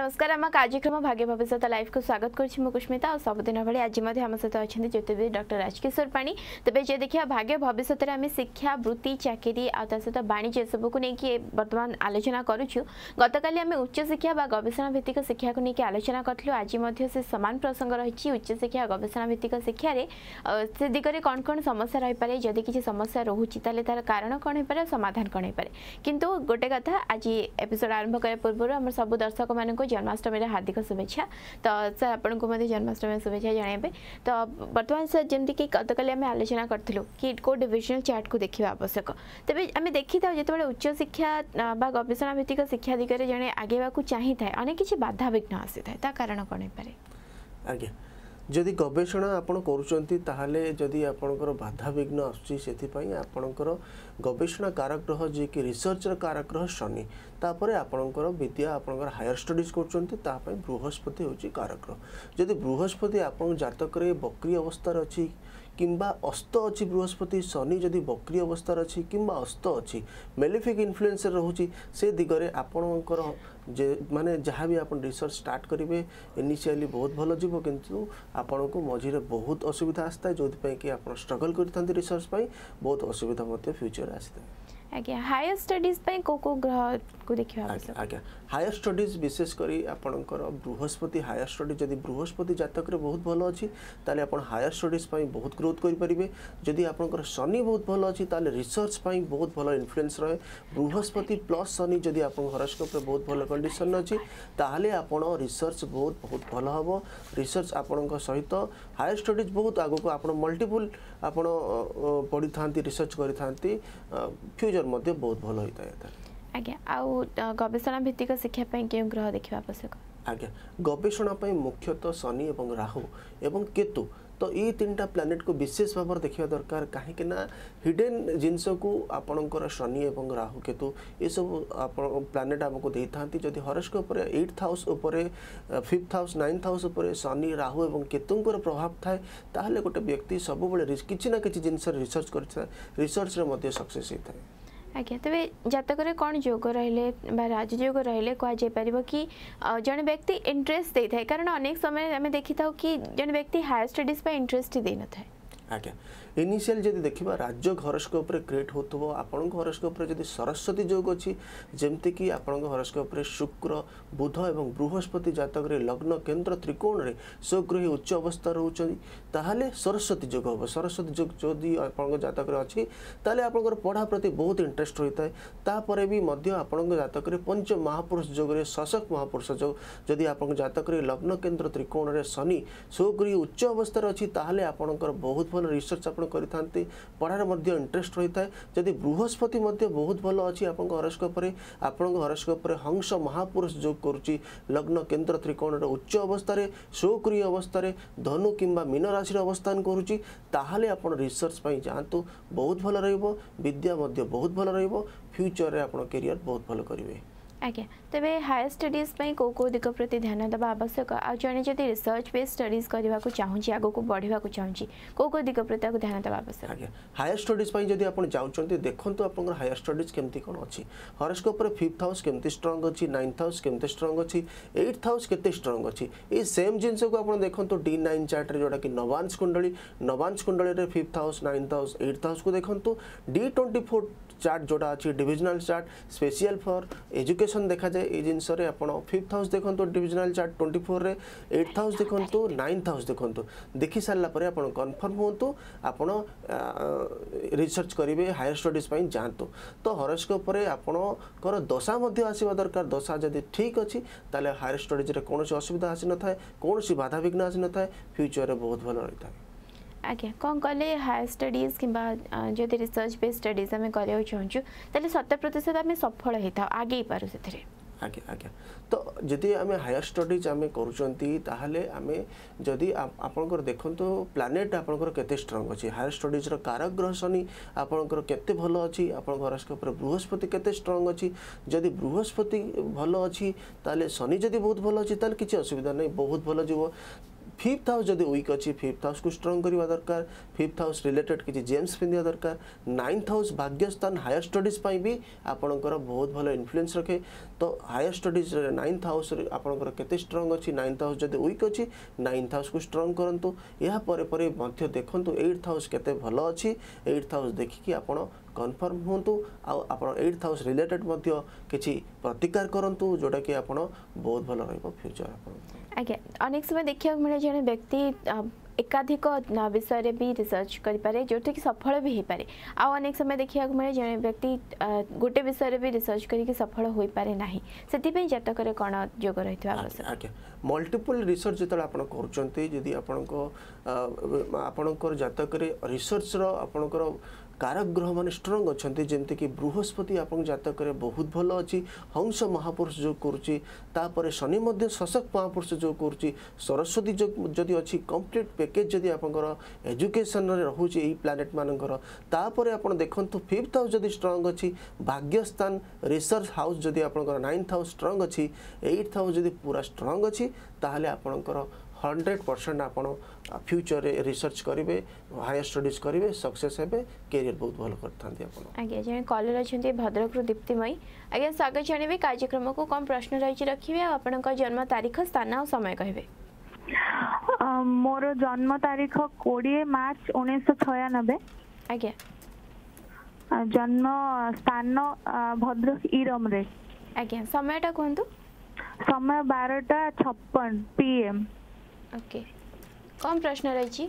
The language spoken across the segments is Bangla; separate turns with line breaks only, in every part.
नमस्कार आम कार्यक्रम भाग्य भविष्य लाइफ को स्वागत करस्मिता और दिन भाई आज आम सहित अच्छे ज्योतिर्विद डर राजकिशोर पाणी तेज जे देखिए भाग्य भविष्य में आम शिक्षा वृत्ति चाकरी आहत वाणिज्य सब कुछ नहीं बर्तमान आलोचना करुचु गत काली आम उच्चिक्षा व गवेषणा भित्तिक शिक्षा को लेकिन आलोचना करूँ आज से सामान प्रसंग रही उच्चिक्षा गवेषणा भित्तिक शिक्षा से दिग्वे कौन कौन समस्या रही पारे जदि किसी समस्या रोचे तेल तरह कारण कौन हो पाए समाधान कौन हो पाए कि गोटे कथा आज एपिसोड आरंभ करने पूर्व सब दर्शक मानक जन्माष्टमी हार्दिक शुभेच्छा तो सर आपण को जन्माष्टमी शुभेच्छा जनइबे तो बर्तमान सर जमीक गत आम आलोचना करूँ कि कौ डिजनाल चार्ट को देखा आवश्यक तेज आम देखी था जिते उच्च शिक्षा गवेषणा भित्तिक शिक्षा दिग्वे जे आगे चाहिए अनेक किसी बाधा विघ्न आसी था कारण कौन हो पाए
आज्ञा ଯଦି ଗବେଷଣା ଆପଣ କରୁଛନ୍ତି ତାହେଲେ ଯଦି ଆପଣଙ୍କର ବାଧାବିଘ୍ନ ଆସୁଛି ସେଥିପାଇଁ ଆପଣଙ୍କର ଗବେଷଣା କାରଗ୍ରହ ଯିଏକି ରିସର୍ଚ୍ଚର କାରଗ୍ରହ ଶନି ତାପରେ ଆପଣଙ୍କର ବିଦ୍ୟା ଆପଣଙ୍କର ହାୟର ଷ୍ଟଡ଼ିଜ୍ କରୁଛନ୍ତି ତା ପାଇଁ ବୃହସ୍ପତି ହେଉଛି କାରଗ୍ରହ ଯଦି ବୃହସ୍ପତି ଆପଣଙ୍କ ଜାତକରେ ବକ୍ରି ଅବସ୍ଥାରେ ଅଛି କିମ୍ବା ଅସ୍ତ ଅଛି ବୃହସ୍ପତି ଶନି ଯଦି ବକ୍ରି ଅବସ୍ଥାରେ ଅଛି କିମ୍ବା ଅସ୍ତ ଅଛି ମେଲିଫିକ୍ ଇନଫ୍ଲୁଏନ୍ସରେ ରହୁଛି ସେ ଦିଗରେ ଆପଣଙ୍କର যে ମାନେ ଯାହା ବି ଆପଣ ରିସର୍ଚ୍ଚ ଷ୍ଟାର୍ଟ କରିବେ ଇନିସିଆଲି ବହୁତ ଭଲ ଯିବ କିନ୍ତୁ ଆପଣଙ୍କୁ ମଝିରେ ବହୁତ ଅସୁବିଧା ଆସିଥାଏ ଯେଉଁଥିପାଇଁ କି ଆପଣ ଷ୍ଟ୍ରଗଲ୍ କରିଥାନ୍ତି ରିସର୍ଚ୍ଚ ପାଇଁ ବହୁତ ଅସୁବିଧା ମଧ୍ୟ ଫ୍ୟୁଚର୍ ଆସିଥାଏ
ଆଜ୍ଞା ହାୟର ଷ୍ଟଡିଜ୍ ପାଇଁ କୋଉ କୋଉ ଗ୍ରହକୁ ଦେଖିବା ଆବଶ୍ୟକ
ଆଜ୍ଞା ହାୟର ଷ୍ଟଡିଜ୍ ବିଶେଷ କରି ଆପଣଙ୍କର ବୃହସ୍ପତି ହାୟର ଷ୍ଟଡିଜ୍ ଯଦି ବୃହସ୍ପତି ଜାତକରେ ବହୁତ ଭଲ ଅଛି ତାହେଲେ ଆପଣ ହାୟର ଷ୍ଟଡିଜ୍ ପାଇଁ ବହୁତ ଗ୍ରୋଥ୍ କରିପାରିବେ ଯଦି ଆପଣଙ୍କର ଶନି ବହୁତ ଭଲ ଅଛି ତାହେଲେ ରିସର୍ଚ୍ଚ ପାଇଁ ବହୁତ ଭଲ ଇନଫ୍ଲୁଏନ୍ସ ରହେ ବୃହସ୍ପତି ପ୍ଲସ୍ ଶନି ଯଦି ଆପଣଙ୍କ ହରସ୍କୋପ୍ରେ ବହୁତ ଭଲ କଣ୍ଡିସନ୍ ଅଛି ତାହେଲେ ଆପଣ ରିସର୍ଚ୍ଚ ବହୁତ ବହୁତ ଭଲ ହେବ ରିସର୍ଚ୍ଚ ଆପଣଙ୍କ ସହିତ ହାୟର ଷ୍ଟଡିଜ୍ ବହୁତ ଆଗକୁ ଆପଣ ମଲ୍ଟିପୁଲ୍ ଆପଣ ପଢ଼ିଥାନ୍ତି ରିସର୍ଚ୍ଚ କରିଥାନ୍ତି ଫ୍ୟୁଚର୍ টেম্পারেচর মধ্যে বহুত ভাল হয়ে
থাকে আজ্ঞা আউ গবেষণা ভিত্তিক শিক্ষা পাই কেউ গ্রহ দেখা
আবশ্যক আজ্ঞা গবেষণা পাই মুখ্যতঃ শনি এবং রাহু এবং কেতু তো এই তিনটা প্ল্যানেট কু বিশেষ ভাবে দেখা দরকার কাহিঁকি না হিডেন জিনিসকু আপনার শনি এবং রাহু কেতু এসব প্ল্যানেট আমি দিয়ে যদি হরস্কোপ উপরে এইট হাউস উপরে ফিফ্থ হাউস নাইন্থ হাউস উপরে শনি রাহু এবং কেতুঙ্কর প্রভাব থাকে তাহলে গোটে ব্যক্তি সবুলে কিছু না কিছু জিনিসের রিসর্চ করে রিসর্চরে মধ্যে সকসেস হয়ে থাকে
ଆଜ୍ଞା ତେବେ ଜାତକରେ କ'ଣ ଯୋଗ ରହିଲେ ବା ରାଜଯୋଗ ରହିଲେ କୁହାଯାଇପାରିବ କି ଜଣେ ବ୍ୟକ୍ତି ଇଣ୍ଟରେଷ୍ଟ ଦେଇଥାଏ କାରଣ ଅନେକ ସମୟରେ ଆମେ ଦେଖିଥାଉ କି ଜଣେ ବ୍ୟକ୍ତି ହାୟାର ଷ୍ଟଡିଜ୍ ପାଇଁ ଇଣ୍ଟରେଷ୍ଟ ଦେଇନଥାଏ
ଆଜ୍ଞା ଇନିସିଆଲ ଯଦି ଦେଖିବା ରାଜ୍ୟ ହରସ୍କୋପରେ କ୍ରିଏଟ୍ ହେଉଥିବ ଆପଣଙ୍କ ହରସ୍କୋପରେ ଯଦି ସରସ୍ୱତୀ ଯୋଗ ଅଛି ଯେମିତିକି ଆପଣଙ୍କ ହରସ୍କୋପରେ ଶୁକ୍ର ବୁଧ ଏବଂ ବୃହସ୍ପତି ଜାତକରେ ଲଗ୍ନ କେନ୍ଦ୍ର ତ୍ରିକୋଣରେ ସ୍ୱଗୃହୀ ଉଚ୍ଚ ଅବସ୍ଥା ରହୁଛନ୍ତି ତାହେଲେ ସରସ୍ୱତୀ ଯୋଗ ହେବ ସରସ୍ୱତୀ ଯୋଗ ଯଦି ଆପଣଙ୍କ ଜାତକରେ ଅଛି ତାହେଲେ ଆପଣଙ୍କର ପଢ଼ା ପ୍ରତି ବହୁତ ଇଣ୍ଟରେଷ୍ଟ ହୋଇଥାଏ ତାପରେ ବି ମଧ୍ୟ ଆପଣଙ୍କ ଜାତକରେ ପଞ୍ଚ ମହାପୁରୁଷ ଯୋଗରେ ଶାସକ ମହାପୁରୁଷ ଯୋଗ ଯଦି ଆପଣଙ୍କ ଜାତକରେ ଲଗ୍ନ କେନ୍ଦ୍ର ତ୍ରିକୋଣରେ ଶନି ସ୍ୱଗୃହୀ ଉଚ୍ଚ ଅବସ୍ଥାରେ ଅଛି ତାହେଲେ ଆପଣଙ୍କର ବହୁତ ଭଲ ରିସର୍ଚ୍ଚ ଆପଣ କରିଥାନ୍ତି ପଢ଼ାରେ ମଧ୍ୟ ଇଣ୍ଟରେଷ୍ଟ ରହିଥାଏ ଯଦି ବୃହସ୍ପତି ମଧ୍ୟ ବହୁତ ଭଲ ଅଛି ଆପଣଙ୍କ ହରସ୍କୋପରେ ଆପଣଙ୍କ ହରସ୍କୋପରେ ହଂସ ମହାପୁରୁଷ ଯୋଗ କରୁଛି ଲଗ୍ନ କେନ୍ଦ୍ର ତ୍ରିକୋଣର ଉଚ୍ଚ ଅବସ୍ଥାରେ ସୁକ୍ରିୟ ଅବସ୍ଥାରେ ଧନୁ କିମ୍ବା ମୀନ ରାଶିରେ ଅବସ୍ଥାନ କରୁଛି ତାହେଲେ ଆପଣ ରିସର୍ଚ୍ଚ ପାଇଁ ଯାଆନ୍ତୁ ବହୁତ ଭଲ ରହିବ ବିଦ୍ୟା ମଧ୍ୟ ବହୁତ ଭଲ ରହିବ ଫ୍ୟୁଚରରେ ଆପଣ କ୍ୟାରିୟର ବହୁତ ଭଲ କରିବେ
ଆଜ୍ଞା ତେବେ ହାୟର ଷ୍ଟଡିଜ୍ ପାଇଁ କେଉଁ କେଉଁ ଦିଗ ପ୍ରତି ଧ୍ୟାନ ଦେବା ଆବଶ୍ୟକ ଆଉ ଜଣେ ଯଦି ରିସର୍ଚ୍ଚ ବେସ୍ ଷ୍ଟଡିଜ୍ କରିବାକୁ ଚାହୁଁଛି ଆଗକୁ ବଢ଼ିବାକୁ ଚାହୁଁଛି କେଉଁ କେଉଁ ଦିଗ ପ୍ରତି ତାକୁ ଧ୍ୟାନ ଦେବା ଆବଶ୍ୟକ
ଆଜ୍ଞା ହାୟର ଷ୍ଟଡିଜ୍ ପାଇଁ ଯଦି ଆପଣ ଯାଉଛନ୍ତି ଦେଖନ୍ତୁ ଆପଣଙ୍କର ହାୟର ଷ୍ଟଡିଜ୍ କେମିତି କ'ଣ ଅଛି ହରସ୍କୋପରେ ଫିଫ୍ଥ ହାଉସ୍ କେମିତି ଷ୍ଟ୍ରଙ୍ଗ୍ ଅଛି ନାଇନ୍ଥ ହାଉସ୍ କେମିତି ଷ୍ଟ୍ରଙ୍ଗ୍ ଅଛି ଏଇଟ୍ ହାଉସ୍ କେତେ ଷ୍ଟ୍ରଙ୍ଗ୍ ଅଛି ଏଇ ସେମ୍ ଜିନିଷକୁ ଆପଣ ଦେଖନ୍ତୁ ଡି ନାଇନ୍ ଚାର୍ଟରେ ଯେଉଁଟାକି ନବାନ୍ସ କୁଣ୍ଡଳୀ ନବାନ୍ସ କୁଣ୍ଡଳୀରେ fifth house ninth house eight ହାଉସ୍କୁ ଦେଖନ୍ତୁ ଡି ଟ୍ୱେଣ୍ଟି ଫୋର୍ চার্ট যেটা আছে divisional chart special for education দেখা যায় এই জিনিসরে আপনার ফিফ্থ হাউস দেখুন ডিভিজনাল চার্ট টোয়েন্টি ফোর্রে এইট হাউস দেখুন নাইন্থ হাউস দেখুন দেখি সারা পরে আপনার কনফর্ম হুম আপনার রিসর্চ করবে হায়ার স্টডিজ যাতে তো হরস্কোপরে আপনার দশা মধ্যে আসবা দরকার দশা যদি ঠিক অছি তাহলে হায়ার স্টডিজে কোণী অসুবিধা আসি নথায় কোণী বাধাবিঘ্ন আসি নথায় ফ্যুচরের বহুত ভালো রয়েছে
ଆଜ୍ଞା କ'ଣ କଲେ ହାୟର ଷ୍ଟଡିଜ୍ କିମ୍ବା ଯଦି ରିସର୍ଚ୍ଚ ବେସ୍ ଷ୍ଟଡିଜ୍ ଆମେ କରିବାକୁ ଚାହୁଁଛୁ ତାହେଲେ ସତ ପ୍ରତିଶତ ଆମେ ସଫଳ ହେଇଥାଉ ଆଗେଇ ପାରୁ ସେଥିରେ
ଆଜ୍ଞା ଆଜ୍ଞା ତ ଯଦି ଆମେ ହାୟର ଷ୍ଟଡିଜ୍ ଆମେ କରୁଛନ୍ତି ତାହେଲେ ଆମେ ଯଦି ଆପଣଙ୍କର ଦେଖନ୍ତୁ ପ୍ଲାନେଟ୍ ଆପଣଙ୍କର କେତେ ଷ୍ଟ୍ରଙ୍ଗ ଅଛି ହାୟର ଷ୍ଟଡିଜ୍ର କାରକ ଶନି ଆପଣଙ୍କର କେତେ ଭଲ ଅଛି ଆପଣଙ୍କ ହରସ୍କୋପ୍ରେ ବୃହସ୍ପତି କେତେ ଷ୍ଟ୍ରଙ୍ଗ୍ ଅଛି ଯଦି ବୃହସ୍ପତି ଭଲ ଅଛି ତାହେଲେ ଶନି ଯଦି ବହୁତ ଭଲ ଅଛି ତାହେଲେ କିଛି ଅସୁବିଧା ନାହିଁ ବହୁତ ଭଲ ଯିବ ফিফ্থ হাউস যদি উইক অছি ফিফ্থ হাউসকে স্ট্রং করা দরকার ফিফ্থ হাউস রিলেটেড কিছু জেমস পিঁধিবা দরকার নাইন্থ হাউস ভাগ্যস্থান হায়ার স্টডিজ বি আপনার বহুত ভালো ইনফ্লুয়েন্স রখে তো হায়ার স্টডিজ নাইন্থ হাউস আপনার কত স্ট্রং অছি নাইন্থ হাউস যদি উইক অছি নাইন্থ হাউসকে স্ট্রং করতু এরপরে পরে মধ্য দেখুন এইট হাউস কত ভালো অছি এইট হাউস দেখি আপনার कनफर्म हूँ ଆଉ ଆପଣ ଏଇଟ୍ ହାଉସ୍ ରିଲେଟେଡ୍ ମଧ୍ୟ କିଛି ପ୍ରତିକାର କରନ୍ତୁ ଯେଉଁଟାକି ଆପଣ ବହୁତ ଭଲ ରହିବ ଫ୍ୟୁଚର୍ ଆପଣ
ଆଜ୍ଞା ଅନେକ ସମୟ ଦେଖିବାକୁ एकाधिक विषय भी रिसर्च करें जो सफल भी हो पाए आनेक समय देखा मिले जड़े व्यक्ति गोटे विषय में भी रिसर्च करके सफल हो पारे ना से जतक कौन जोग
रही आवश्यक मल्टीपल रिसर्च जो आप कर जदि आपण जतक रिसर्च आपण କାରକ ଗ୍ରହମାନେ ଷ୍ଟ୍ରଙ୍ଗ ଅଛନ୍ତି ଯେମିତିକି ବୃହସ୍ପତି ଆପଣଙ୍କ ଜାତକରେ ବହୁତ ଭଲ ଅଛି ହଂସ ମହାପୁରୁଷ ଯୋଗ କରୁଛି ତାପରେ ଶନି ମଧ୍ୟ ଶଶକ ମହାପୁରୁଷ ଯୋଗ କରୁଛି ସରସ୍ୱତୀ ଯୋଗ ଯଦି ଅଛି କମ୍ପ୍ଲିଟ୍ ପ୍ୟାକେଜ୍ ଯଦି ଆପଣଙ୍କର ଏଜୁକେସନ୍ରେ ରହୁଛି ଏଇ ପ୍ଲାନେଟ୍ମାନଙ୍କର ତାପରେ ଆପଣ ଦେଖନ୍ତୁ ଫିଫ୍ଥ ହାଉସ୍ ଯଦି ଷ୍ଟ୍ରଙ୍ଗ ଅଛି ଭାଗ୍ୟସ୍ଥାନ ରିସର୍ଚ୍ଚ ହାଉସ୍ ଯଦି ଆପଣଙ୍କର ନାଇନ୍ଥ ହାଉସ୍ ଷ୍ଟ୍ରଙ୍ଗ ଅଛି ଏଇଟ୍ଥ ହାଉସ୍ ଯଦି ପୁରା ଷ୍ଟ୍ରଙ୍ଗ ଅଛି ତାହେଲେ ଆପଣଙ୍କର ହଣ୍ଡ୍ରେଡ଼ ପରସେଣ୍ଟ ଆପଣ ଫ୍ୟୁଚରରେ ରିସର୍ଚ୍ଚ କରିବେ ହାୟର ଷ୍ଟଡିଜ୍ କରିବେ ସକ୍ସେସ୍ ହେବେ କ୍ୟାରିୟର ବହୁତ
ଭଲ କରିଥାନ୍ତି ଆପଣ ଆଜ୍ଞା ଜଣେ କଲର ଅଛନ୍ତି ଭଦ୍ରକରୁ ଦୀପ୍ତିମୟୀ ଆଜ୍ଞା ସ୍ୱାଗତ ଜଣାଇବେ କାର୍ଯ୍ୟକ୍ରମକୁ କ'ଣ ପ୍ରଶ୍ନ ରହିଛି ରଖିବେ ଆଉ ଆପଣଙ୍କ ଜନ୍ମ ତାରିଖ ସ୍ଥାନ
ଆଉ ସମୟ କହିବେ ମୋର ଜନ୍ମ ତାରିଖ କୋଡ଼ିଏ
ମାର୍ଚ୍ଚ
ଉଣେଇଶହ ଛୟାନବେ ଆଜ୍ଞା ଜନ୍ମ ସ୍ଥାନ
ଭଦ୍ରକ ଇରମରେ ଆଜ୍ଞା
ସମୟଟା କୁହନ୍ତୁ ସମୟ ବାରଟା
ଛପନ ପିଏମ୍ ଓକେ କ'ଣ
ପ୍ରଶ୍ନ ରହିଛି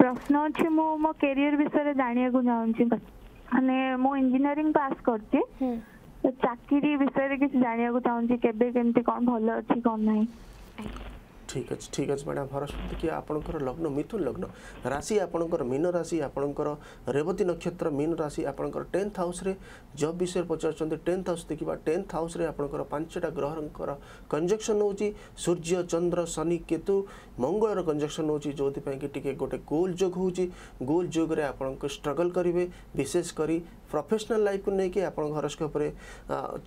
ପ୍ରଶ୍ନ ଅଛି ମୁଁ ମୋ କ୍ୟାରିୟର ବିଷୟରେ ଜାଣିବାକୁ ଚାହୁଁଛି ମାନେ ମୁଁ ଇଞ୍ଜିନିୟରିଂ ପାସ୍ କରିଛି ଚାକିରି ବିଷୟରେ କିଛି ଜାଣିବାକୁ ଚାହୁଁଛି କେବେ କେମିତି କ'ଣ ଭଲ ଅଛି କ'ଣ ନାହିଁ
ঠিক আছে ঠিক আছে ম্যাডাম ସରସ୍ୱତୀ କି ଆପଣଙ୍କର ଲଗ୍ନ ମିଥୁନ ଲଗ୍ନ ରାଶି ଆପଣଙ୍କର ମୀନ ରାଶି ଆପଣଙ୍କର ରେବତୀ ନକ୍ଷତ୍ର ମୀନ ରାଶି ଆପଣଙ୍କର ଟେନ୍ଥ ହାଉସ୍ରେ ଜବ୍ ବିଷୟରେ ପଚାରୁଛନ୍ତି ଟେନ୍ଥ ହାଉସ୍ ଦେଖିବା ଟେନ୍ଥ ହାଉସ୍ରେ ଆପଣଙ୍କର ପାଞ୍ଚଟା ଗ୍ରହଙ୍କର କଞ୍ଜକ୍ସନ୍ ହେଉଛି ସୂର୍ଯ୍ୟ ଚନ୍ଦ୍ର ଶନି କେତୁ ମଙ୍ଗଳର କଞ୍ଜକ୍ସନ୍ ହେଉଛି ଯେଉଁଥିପାଇଁ କି ଟିକେ ଗୋଟେ ଗୋଲ୍ ଯୋଗ ହେଉଛି ଗୋଲ୍ ଯୋଗରେ ଆପଣଙ୍କୁ ଷ୍ଟ୍ରଗଲ୍ କରିବେ ବିଶେଷ କରି প্রফেসনাল লাইফ নেই আপনার হরস্কোপে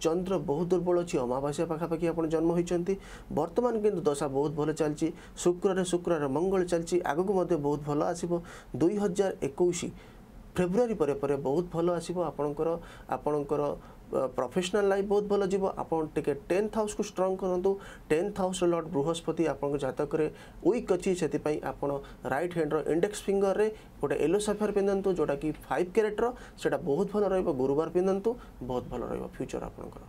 চন্দ্র বহু দুর্বল অছি অমাবাস্যা পাখাপাখি আপনার জন্ম হয়েছেন বর্তমান কিন্তু দশা বহু ভাল চালছি শুক্রের শুক্রের মঙ্গল চালছি আগুক মধ্যে বহু ভাল আসব দুই হাজার একুশ ফেব্রুয়ারি পরে পরে ବହୁତ ଭଲ ଆସିବ ଆପଣଙ୍କର ଆପଣଙ୍କର ପ୍ରଫେସନାଲ୍ ଲାଇଫ୍ ବହୁତ ଭଲ ଯିବ ଆପଣ ଟିକେ ଟେନ୍ଥ ହାଉସ୍କୁ ଷ୍ଟ୍ରଙ୍ଗ କରନ୍ତୁ ଟେନ୍ଥ ହାଉସ୍ର ଲର୍ଡ଼ ବୃହସ୍ପତି ଆପଣଙ୍କ ଜାତକରେ ୱିକ୍ ଅଛି ସେଥିପାଇଁ ଆପଣ ରାଇଟ୍ ହ୍ୟାଣ୍ଡର ଇଣ୍ଡେକ୍ସ ଫିଙ୍ଗରରେ ଗୋଟେ ୟେଲୋ ସାଫିୟର ପିନ୍ଧନ୍ତୁ ଯେଉଁଟାକି ଫାଇଭ୍ କ୍ୟାରେଟ୍ର ସେଇଟା ବହୁତ ଭଲ ରହିବ ଗୁରୁବାର ପିନ୍ଧନ୍ତୁ ବହୁତ ଭଲ ରହିବ ଫ୍ୟୁଚର୍ ଆପଣଙ୍କର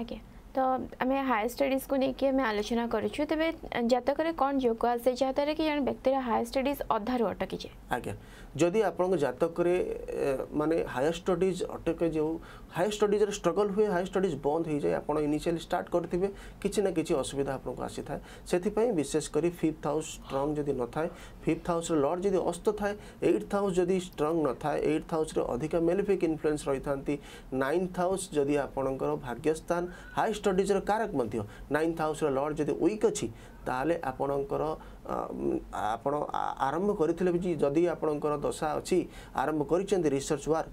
ଆଜ୍ଞା तो आम हायर स्टडीज को लेकिन आलोचना करुच्छू तेज जतक कौन योग आसे जहाद्वे
कि जन व्यक्ति हायर स्टडीज अधारु अटकी जाए आज्ञा जदि आप जतक मानने हायर स्टडीज अटके जो हायर स्टडीज स्ट्रगल हुए हायर स्टडीज बंद हो जाए आप इनिशियल स्टार्ट करेंगे किसी ना कि असुविधा आपको आसी था विशेषकर फिफ्थ हाउस स्ट्रंग जदि न था फिफ्थ हाउस लड़ जब अस्त थाए एट्थ हाउस जदि स्ट्रंग न था एट्थ हाउस अधिक मेलेफिक इनफ्लुएंस रही था नाइन्थ हाउस जदि आपंकर भाग्यस्थान हाई स्टडिजर कारक नाइन्थ हाउस लर्ड जब विक् अच्छी तेल आपणकर आप आरंभ कर दशा अच्छी आरंभ कर रिसर्च वार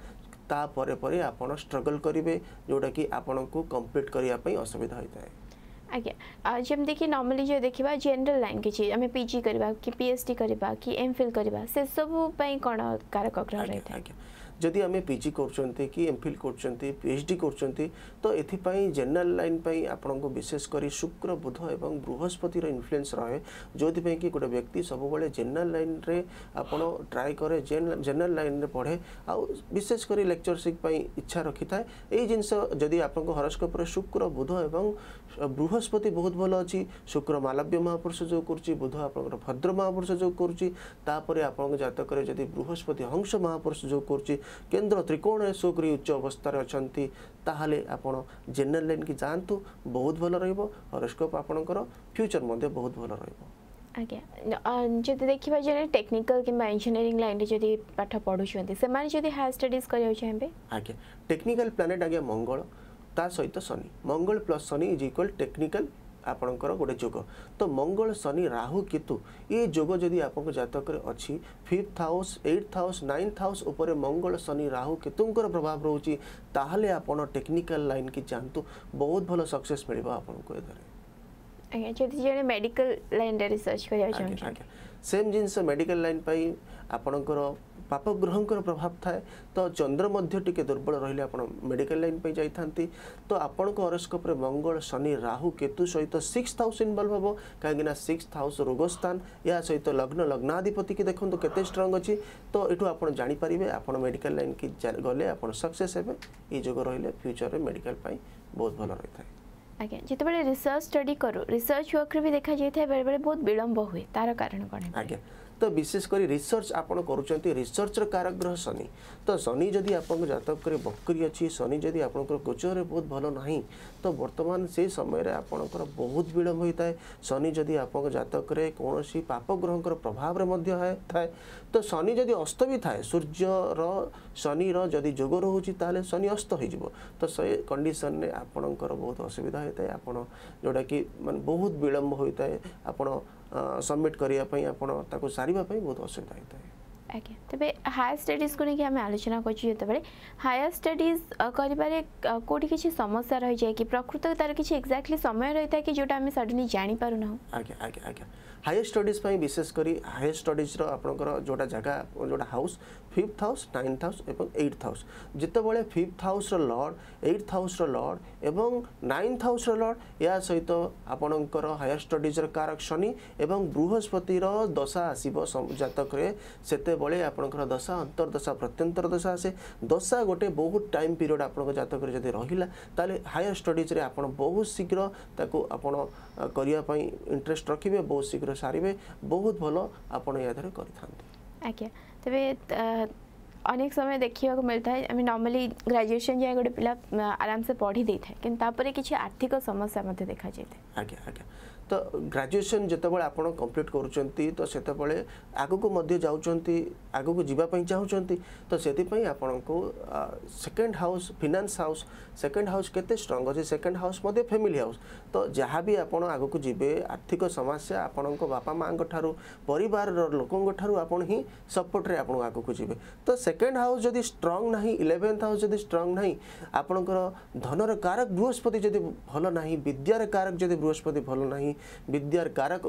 तापर पर स्ट्रगल करेंगे जोटा
कि आपण को कम्प्लीट करने असुविधा होता है आज जम देखिए जो देखा जनरल लाइन किसी आम पिजी करवा कि डी करवा कि एम फिल
करवा से सब कौन कारक ग्रह है जदि आम पिजि जि करफिल करईडी कर तो एपाई जेनेल लाइन आप विशेषकर शुक्र बुध और बृहस्पतिर इनफ्लुएंस रहे जो कि गोटे व्यक्ति सब वाले जेनेल लाइन में आप ट्राए कै जेनेल लाइन में पढ़े आ विशेषकर लेक्चरशिप इच्छा रखि था जिनस जदि आप हरस्कोपुर शुक्र बुध ए बृहस्पति बहुत भल अच्छी शुक्र मालव्य महापुरुष जो कर बुध आप भद्र महापुरुष जो कर आप जतक बृहस्पति हंस महापुरुष जो करुच्ची କେନ୍ଦ୍ର ତ୍ରିକୋଣେଶ୍ୱର କରି ଉଚ୍ଚ ଅବସ୍ଥାରେ ଅଛନ୍ତି ତାହେଲେ ଆପଣ ଜେନେରାଲ ଲାଇନ୍କି ଯାଆନ୍ତୁ ବହୁତ ଭଲ ରହିବ ହରସ୍କୋପ୍ ଆପଣଙ୍କର ଫ୍ୟୁଚର୍ ମଧ୍ୟ ବହୁତ ଭଲ ରହିବ
ଆଜ୍ଞା ଯଦି ଦେଖିବା ଯେ ଟେକ୍ନିକାଲ କିମ୍ବା ଇଞ୍ଜିନିୟରିଂ ଲାଇନ୍ରେ ଯଦି ପାଠ ପଢ଼ୁଛନ୍ତି ସେମାନେ ଯଦି ହାୟର ଷ୍ଟଡିଜ୍ କରିବାକୁ ଚାହିଁବେ
ଆଜ୍ଞା ଟେକ୍ନିକାଲ ପ୍ଲାନେଟ୍ ଆଜ୍ଞା ମଙ୍ଗଳ ତା ସହିତ ଶନି ମଙ୍ଗଳ plus Shani is equal technical ଆପଣଙ୍କର ଗୋଟେ ଯୋଗ ତ ମଙ୍ଗଳ ଶନି ରାହୁ କେତୁ ଏ ଯୋଗ ଯଦି ଆପଣଙ୍କ ଜାତକରେ ଅଛି fifth house eighth house ninth house ଉପରେ ମଙ୍ଗଳ ଶନି ରାହୁ କେତୁଙ୍କର ପ୍ରଭାବ ରହୁଛି ତାହେଲେ ଆପଣ ଟେକ୍ନିକାଲ୍ ଲାଇନ୍କି ଯାଆନ୍ତୁ ବହୁତ ଭଲ ସକ୍ସେସ୍ ମିଳିବ ଆପଣଙ୍କୁ ଏଥିରେ
ଆଜ୍ଞା ଯଦି ଜଣେ ମେଡ଼ିକାଲ ଲାଇନ୍ରେ ରିସର୍ଚ୍ଚ କରିବାକୁ ଚାହୁଁଛନ୍ତି
ଆଜ୍ଞା ସେମ୍ ଜିନିଷ ମେଡ଼ିକାଲ ଲାଇନ୍ ପାଇଁ ଆପଣଙ୍କର ପାପଗ୍ରହଙ୍କର ପ୍ରଭାବ ଥାଏ ତ ଚନ୍ଦ୍ର ମଧ୍ୟ ଟିକେ ଦୁର୍ବଳ ରହିଲେ ଆପଣ ମେଡ଼ିକାଲ ଲାଇନ୍ ପାଇଁ ଯାଇଥାନ୍ତି ତ ଆପଣଙ୍କ ହରସ୍କୋପରେ ମଙ୍ଗଳ ଶନି ରାହୁ କେତୁ ସହିତ ସିକ୍ସ ହାଉସ୍ ଇନଭଲ୍ଭ ହେବ କାହିଁକିନା ସିକ୍ସ ହାଉସ୍ ରୋଗସ୍ଥାନ ଏହା ସହିତ ଲଗ୍ନ ଲଗ୍ନାଧିପତି କି ଦେଖନ୍ତୁ କେତେ ଷ୍ଟ୍ରଙ୍ଗ ଅଛି ତ ଏଠୁ ଆପଣ ଜାଣିପାରିବେ ଆପଣ ମେଡ଼ିକାଲ ଲାଇନ୍ କି ଗଲେ ଆପଣ ସକ୍ସେସ୍ ହେବେ ଏ ଯୋଗ ରହିଲେ ଫ୍ୟୁଚରରେ ମେଡ଼ିକାଲ ପାଇଁ ବହୁତ ଭଲ ରହିଥାଏ
ଆଜ୍ଞା ଯେତେବେଳେ ରିସର୍ଚ୍ଚ ଷ୍ଟଡି କରୁ ରିସର୍ଚ୍ଚ ୱାର୍କରେ ବି ଦେଖାଯାଇଥାଏ ବେଳେବେଳେ ବହୁତ ବିଳମ୍ବ ହୁଏ ତାର କାରଣ କ'ଣ
ଆଜ୍ଞା तो विशेषकर रिसर्च आपड़ कर रिसर्चर कारग्रह शनि तो शनि जदि आप जातक बकरी अच्छी शनि जदि आप गोचर बहुत भल ना तो बर्तमान से समय आपणकर बहुत विलम्ब होता है शनि जदि आप जतक कौन पापग्रह प्रभाव में थाए तो शनि जदि अस्त भी थाए सूर्यर शनि जदि जोग रोचे ताल शनि अस्त हो तो से कंडीशन में आपणकर बहुत असुविधा होता है आपड़ जोटा कि मान बहुत विलम्ब होता है ଆପଣ सबमिट करने सारे
बहुत असुविधा होता है तेज हायर स्टडीज को लेकिन आम आलोचना करते हायर स्टडीज करोटी किसी समस्या रही जाए कि प्रकृत तार किसी एक्जाक्टली समय रही था कि जो
सडनली जापार ना आज्ञा आज्ञा हायर स्टडीज विशेषकर हायर स्टडीज्र आप जो जगह जो house fifth house ninth house এবং এইট হাউস যেতবে ফিফ্থ হাউসর লর্ড এইট হাউসর লর্ড এবং নাইন্থ হাউসর লর্ড ଏହା ସହିତ ଆପଣଙ୍କର ହାୟର ଷ୍ଟଡିଜର କାରକ ଶନି ଏବଂ ବୃହସ୍ପତିର ଦଶା ଆସିବ ଜାତକରେ ସେତେବେଳେ ଆପଣଙ୍କର ଦଶା ଅନ୍ତର୍ଦଶା ପ୍ରତ୍ୟନ୍ତର ଦଶା ଆସେ ଦଶା ଗୋଟେ ବହୁତ ଟାଇମ୍ ପିରିୟଡ଼ ଆପଣଙ୍କ ଜାତକରେ ଯଦି ରହିଲା ତାହେଲେ ହାୟର ଷ୍ଟଡିଜରେ ଆପଣ ବହୁତ ଶୀଘ୍ର ତାକୁ ଆପଣ କରିବା ପାଇଁ ଇଣ୍ଟରେଷ୍ଟ ରଖିବେ ବହୁତ ଶୀଘ୍ର ସାରିବେ ବହୁତ ଭଲ ଆପଣ ଏହା ଦେହରେ କରିଥାନ୍ତି
ଆଜ୍ଞା तबे तो अनेक समय देखा मिलता है आम नर्माली ग्राजुएसन जाए गोटे पिला आराम से पढ़ी देता है कि आर्थिक समस्या मत देखा
जाए आज्ञा आज्ञा ତ ଗ୍ରାଜୁଏସନ୍ ଯେତେବେଳେ ଆପଣ କମ୍ପ୍ଲିଟ୍ କରୁଛନ୍ତି ତ ସେତେବେଳେ ଆଗକୁ ମଧ୍ୟ ଯାଉଛନ୍ତି ଆଗକୁ ଯିବା ପାଇଁ ଚାହୁଁଛନ୍ତି ତ ସେଥିପାଇଁ ଆପଣଙ୍କୁ second house finance house second house କେତେ ଷ୍ଟ୍ରଙ୍ଗ ଅଛି ସେକେଣ୍ଡ ହାଉସ୍ ମଧ୍ୟ ଫ୍ୟାମିଲି ହାଉସ୍ ତ ଯାହା ବି ଆପଣ ଆଗକୁ ଯିବେ ଆର୍ଥିକ ସମସ୍ୟା ଆପଣଙ୍କ ବାପା ମାଆଙ୍କ ଠାରୁ ପରିବାରର ଲୋକଙ୍କ ଠାରୁ ଆପଣ ହିଁ ସପୋର୍ଟରେ ଆପଣ ଆଗକୁ ଯିବେ ତ ସେକେଣ୍ଡ ହାଉସ୍ ଯଦି ଷ୍ଟ୍ରଙ୍ଗ ନାହିଁ ଇଲେଭେନ୍ଥ ହାଉସ୍ ଯଦି ଷ୍ଟ୍ରଙ୍ଗ ନାହିଁ ଆପଣଙ୍କର ଧନର କାରକ ବୃହସ୍ପତି ଯଦି ଭଲ ନାହିଁ ବିଦ୍ୟାର କାରକ ଯଦି ବୃହସ୍ପତି ଭଲ ନାହିଁ विद्यार कारक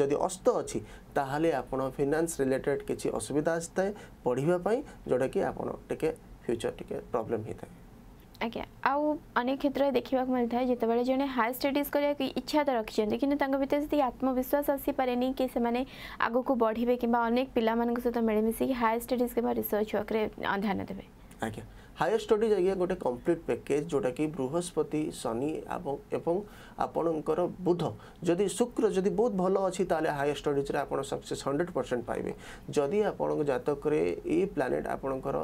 जदि अस्त अच्छी तालोले आपड़ फिनान्स रिलेटेड किसी असुविधा आए पढ़ापी जोटा कि आप फ्यूचर टी
प्रोब्लेम होता है अज्ञा आने क्षेत्र में देखा मिलता है जिते बड़े जे हायर स्टडीज करने की इच्छा तो रखिंट कि आत्मविश्वास आसी पारे कि आग बढ़े किनेक पाला सहित मिलमिश हायर स्टडीज कि रिसर्च वर्क
ध्यान देवे हायर स्टडीज आज गोटे कम्प्लीट पैकेज जोटा कि बृहस्पति शनि ଆପଣଙ୍କର ବୁଧ ଯଦି ଶୁକ୍ର ଯଦି ବହୁତ ଭଲ ଅଛି ତାହେଲେ ହାୟର ଷ୍ଟଡ଼ିଜ୍ରେ ଆପଣ ସକ୍ସେସ୍ ହଣ୍ଡ୍ରେଡ଼ ପରସେଣ୍ଟ ପାଇବେ ଯଦି ଆପଣଙ୍କ ଜାତକରେ ଏ ପ୍ଲାନେଟ୍ ଆପଣଙ୍କର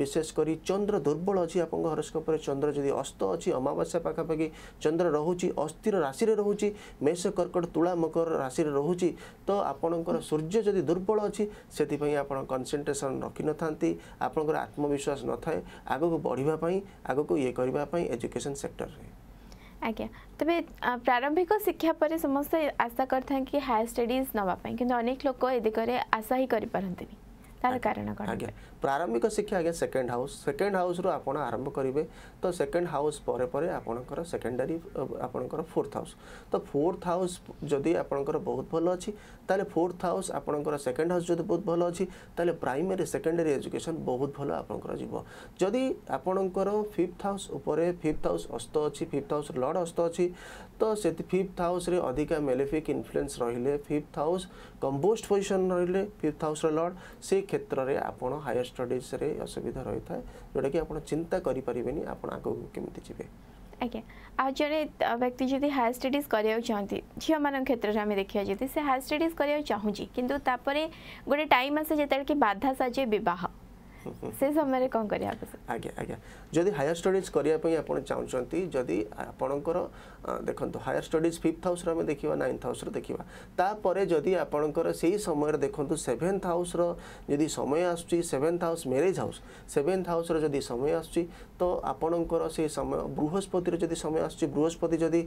ବିଶେଷ କରି ଚନ୍ଦ୍ର ଦୁର୍ବଳ ଅଛି ଆପଣଙ୍କ ହରସ୍କୋପରେ ଚନ୍ଦ୍ର ଯଦି ଅସ୍ତ ଅଛି ଅମାବାସ୍ୟା ପାଖାପାଖି ଚନ୍ଦ୍ର ରହୁଛି ଅସ୍ଥିର ରାଶିରେ ରହୁଛି ମେଷ କର୍କଟ ତୁଳା ମକର ରାଶିରେ ରହୁଛି ତ ଆପଣଙ୍କର ସୂର୍ଯ୍ୟ ଯଦି ଦୁର୍ବଳ ଅଛି ସେଥିପାଇଁ ଆପଣ କନସେନ୍ଟ୍ରେସନ୍ ରଖିନଥାନ୍ତି ଆପଣଙ୍କର ଆତ୍ମବିଶ୍ୱାସ ନଥାଏ ଆଗକୁ ବଢ଼ିବା ପାଇଁ ଆଗକୁ ଇଏ କରିବା ପାଇଁ ଏଜୁକେସନ୍ ସେକ୍ଟରରେ
আজ্ঞা তবে প্রারম্ভিক শিক্ষা পরে সমস্ত আশা করে হায়ার স্টডিজ নেওয়া কিন্তু অনেক লোক এ দিগরে আশা হি করে পারন্তিনি তার কারণ
কোন ପ୍ରାରମ୍ଭିକ ଶିକ୍ଷା ଆଜ୍ଞା ସେକେଣ୍ଡ ହାଉସ୍ ସେକେଣ୍ଡ ହାଉସ୍ରୁ ଆପଣ ଆରମ୍ଭ କରିବେ ତ ସେକେଣ୍ଡ ହାଉସ୍ ପରେ ପରେ ଆପଣଙ୍କର ସେକେଣ୍ଡାରୀ ଆପଣଙ୍କର ଫୋର୍ଥ ହାଉସ୍ ତ ଫୋର୍ଥ ହାଉସ୍ ଯଦି ଆପଣଙ୍କର ବହୁତ ଭଲ ଅଛି ତାହେଲେ ଫୋର୍ଥ ହାଉସ୍ ଆପଣଙ୍କର ସେକେଣ୍ଡ ହାଉସ୍ ଯଦି ବହୁତ ଭଲ ଅଛି ତାହେଲେ ପ୍ରାଇମେରୀ ସେକେଣ୍ଡାରୀ ଏଜୁକେସନ୍ ବହୁତ ଭଲ ଆପଣଙ୍କର ଯିବ ଯଦି ଆପଣଙ୍କର ଫିଫ୍ଥ ହାଉସ୍ ଉପରେ ଫିଫ୍ଥ ହାଉସ୍ ଅସ୍ତ ଅଛି ଫିଫ୍ଥ ହାଉସ୍ ଲର୍ଡ଼ ଅସ୍ତ ଅଛି ତ ସେଠି ଫିଫ୍ଥ ହାଉସ୍ରେ ଅଧିକା ମେଲିଫିକ୍ ଇନଫ୍ଲୁଏନ୍ସ ରହିଲେ ଫିଫ୍ଥ ହାଉସ୍ କମ୍ବୋଷ୍ଟ ପୋଜିସନ୍ ରହିଲେ ଫିଫ୍ଥ ହାଉସ୍ର ଲର୍ଡ଼ ସେ କ୍ଷେତ୍ରରେ ଆପଣ ହାଏଷ୍ଟ स्टडीज रे असुविधा रही था जोटा कि आप चिंता करें
आगे जी आज जन व्यक्ति जी हायर स्टडीज कर चाहते झील मान क्षेत्र में आम देखा जी से हायर स्टडीज कर चाहूँगी कि गोटे टाइम आसे जो बाधा साजे बहुत ସେ ସମୟରେ କ'ଣ କରିବା
ଆଜ୍ଞା ଆଜ୍ଞା ଯଦି ହାୟର ଷ୍ଟଡ଼ିଜ୍ କରିବା ପାଇଁ ଆପଣ ଚାହୁଁଛନ୍ତି ଯଦି ଆପଣଙ୍କର ଦେଖନ୍ତୁ ହାୟର ଷ୍ଟଡ଼ିଜ୍ ଫିଫ୍ଥ ହାଉସ୍ର ଆମେ ଦେଖିବା ନାଇନ୍ଥ ହାଉସ୍ର ଦେଖିବା ତାପରେ ଯଦି ଆପଣଙ୍କର ସେଇ ସମୟରେ ଦେଖନ୍ତୁ ସେଭେନ୍ଥ ହାଉସ୍ର ଯଦି ସମୟ ଆସୁଛି seventh house marriage house seventh ହାଉସ୍ର ଯଦି ସମୟ ଆସୁଛି ତ ଆପଣଙ୍କର ସେଇ ସମୟ ବୃହସ୍ପତିର ଯଦି ସମୟ ଆସୁଛି ବୃହସ୍ପତି ଯଦି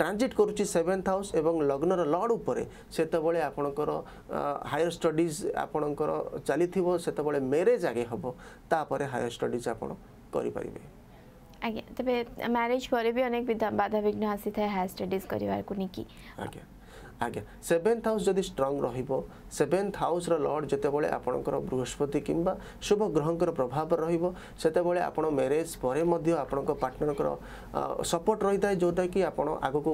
ଟ୍ରାନ୍ଜିଟ୍ କରୁଛି ସେଭେନ୍ଥ ହାଉସ୍ ଏବଂ ଲଗ୍ନର ଲର୍ଡ଼ ଉପରେ ସେତେବେଳେ ଆପଣଙ୍କର ହାୟର ଷ୍ଟଡ଼ିଜ୍ ଆପଣଙ୍କର ଚାଲିଥିବ ସେତେବେଳେ ମ୍ୟାରେଜ୍ ଆଗେ ହେବ ହେବ ତାପରେ ହାୟର ଷ୍ଟଡ଼ିଜ୍ ଆପଣ କରିପାରିବେ
ଆଜ୍ଞା ତେବେ ମ୍ୟାରେଜ୍ ପରେ ବି ଅନେକ ବାଧାବିଘ୍ନ ଆସିଥାଏ ହାୟର ଷ୍ଟଡ଼ିଜ୍ କରିବାକୁ ନେଇକି
ଆଜ୍ଞା আজ্ঞা সেভেন্থ হাউস যদি স্ট্রং রহব সেভেন্থ হাউসর লর্ড যেতবে আপনার বৃহস্পতি কিংবা শুভ গ্রহর প্রভাব রহব সেতবে আপনার ম্যারেজ পরে আপনার পার্টনর সপোর্ট রয়ে যেটা কি আপনার আগুক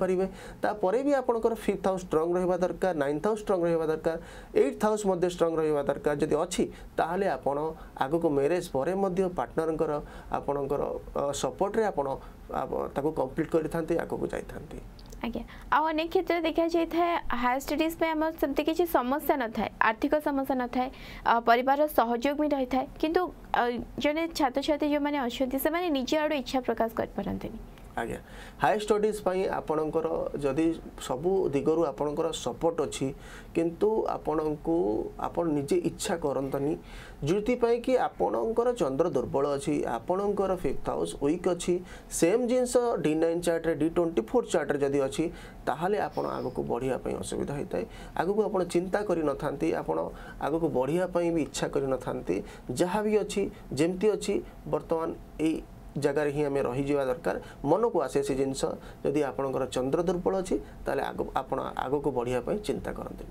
পারে তাপরে বি আপনার ফিফ্থ হাউস স্ট্রং রহবা দরকার নাইন্থ হাউস স্ট্রং রহবা দরকার এইট হাউস মধ্যে স্ট্রং রহবা দরকার যদি অছি আপনার আগুক ম্যারেজ পরে পার্টনর আপনার সপোর্টরে আপনার তাকে কমপ্লিট করে থাকে আগুক যাই থাকে
ଆଜ୍ଞା ଆଉ ଅନେକ କ୍ଷେତ୍ରରେ ଦେଖାଯାଇଥାଏ ହାୟର ଷ୍ଟଡିଜ୍ରେ ଆମର ସେମିତି କିଛି ସମସ୍ୟା ନଥାଏ ଆର୍ଥିକ ସମସ୍ୟା ନଥାଏ ପରିବାରର ସହଯୋଗ ବି ରହିଥାଏ କିନ୍ତୁ ଜଣେ ଛାତ୍ରଛାତ୍ରୀ ଯେଉଁମାନେ ଅଛନ୍ତି ସେମାନେ ନିଜ ଆଡ଼ୁ ଇଚ୍ଛା ପ୍ରକାଶ କରିପାରନ୍ତିନି
ଆଜ୍ଞା ହାଇ ଷ୍ଟଡ଼ିଜ୍ ପାଇଁ ଆପଣଙ୍କର ଯଦି ସବୁ ଦିଗରୁ ଆପଣଙ୍କର ସପୋର୍ଟ ଅଛି କିନ୍ତୁ ଆପଣଙ୍କୁ ଆପଣ ନିଜେ ଇଚ୍ଛା କରନ୍ତନି ଯେଉଁଥିପାଇଁ କି ଆପଣଙ୍କର ଚନ୍ଦ୍ର ଦୁର୍ବଳ ଅଛି ଆପଣଙ୍କର ଫିଫ୍ଥ ହାଉସ୍ ୱିକ୍ ଅଛି ସେମ୍ ଜିନିଷ ଡି ନାଇନ୍ ଚାର୍ଟରେ ଡି ଟ୍ୱେଣ୍ଟି ଫୋର୍ ଚାର୍ଟରେ ଯଦି ଅଛି ତାହେଲେ ଆପଣ ଆଗକୁ ବଢ଼ିବା ପାଇଁ ଅସୁବିଧା ହୋଇଥାଏ ଆଗକୁ ଆପଣ ଚିନ୍ତା କରିନଥାନ୍ତି ଆପଣ ଆଗକୁ ବଢ଼ିବା ପାଇଁ ବି ଇଚ୍ଛା କରିନଥାନ୍ତି ଯାହା ବି ଅଛି ଯେମିତି ଅଛି ବର୍ତ୍ତମାନ ଏଇ ଜାଗାରେ ହିଁ ଆମେ ରହିଯିବା ଦରକାର ମନକୁ ଆସେ ସେ ଜିନିଷ ଯଦି ଆପଣଙ୍କର ଚନ୍ଦ୍ର ଦୁର୍ବଳ ଅଛି ତାହେଲେ ଆପଣ ଆଗକୁ ବଢ଼ିବା ପାଇଁ ଚିନ୍ତା କରନ୍ତି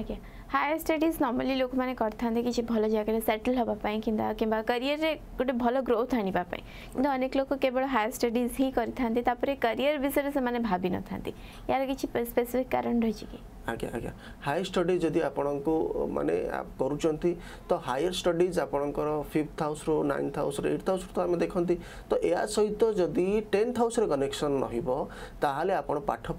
ଆଜ୍ଞା हायर स्टडीज नर्माली लोक मैंने करें किसी भल जगह सेटल हाँपाई कि करियर में गोटे भल ग्रोथ आने कि अनेक लोक केवल हायर स्टडीज ही करें करियर विषय से भाव न था यार किसी स्पेसीफिक कारण
रही कि आज्ञा आज्ञा हायर स्टडीज जदि आपण मानने कर हायर स्टडीज आपणकर फिफ्थ हाउस रो नाइन्थ हाउस एट्थ हाउस तो आम देखती तो या सहित तो जदि टेन्थ हाउस कनेक्शन रहा आप